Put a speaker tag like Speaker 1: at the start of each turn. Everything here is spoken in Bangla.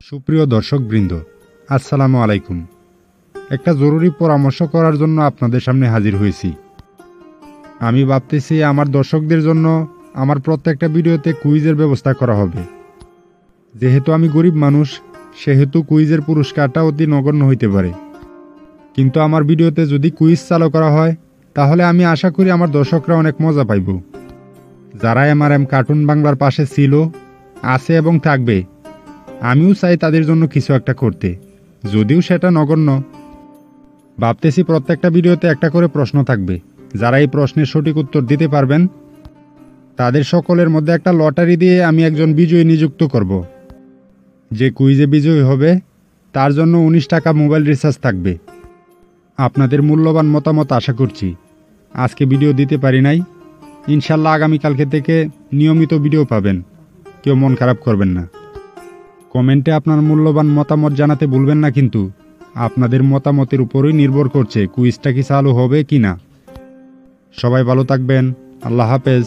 Speaker 1: সুপ্রিয় দর্শকবৃন্দ, আসসালামু আলাইকুম। একটা জরুরি পরামর্শ করার জন্য আপনাদের সামনে হাজির হয়েছি। আমি ভাবতেছি আমার দর্শকদের জন্য আমার প্রত্যেকটা ভিডিওতে কুইজের ব্যবস্থা করা হবে। যেহেতু আমি গরিব মানুষ, সেহেতু কুইজের পুরস্কারটা অতি নগণ্য হইতে পারে। কিন্তু আমার ভিডিওতে যদি কুইজ চালু করা হয়, তাহলে আমি আশা করি আমার দর্শকরা অনেক মজা পাইব। যারা এমআর এম কার্টুন বাংলার পাশে ছিল, আছে এবং থাকবে আমিও চাই তাদের জন্য কিছু একটা করতে। যদিও সেটা নগণ্য। ভাবতেছি প্রত্যেকটা ভিডিওতে একটা করে প্রশ্ন থাকবে। যারা এই প্রশ্নের সঠিক উত্তর দিতে পারবেন, তাদের সকলের মধ্যে একটা লটারি দিয়ে আমি একজন বিজয়ী নিযুক্ত করব। যে কুইজে বিজয়ী হবে, তার জন্য উনিশ টাকা মোবাইল রিচার্জ থাকবে। আপনাদের মূল্যবান মতামত আশা করছি। আজকে ভিডিও দিতে পারি নাই। ইনশাল্লাহ আগামীকালকে থেকে নিয়মিত ভিডিও পাবেন। কেউ মন খারাপ করবেন না। কমেন্টে আপনার মূল্যবান মতামত জানাতে ভুলবেন না কিন্তু। আপনাদের মতামতের উপরই নির্ভর করছে, কুইজটা কি চালু হবে কি না সবাই ভালো থাকবেন, আল্লাহ হাফেজ।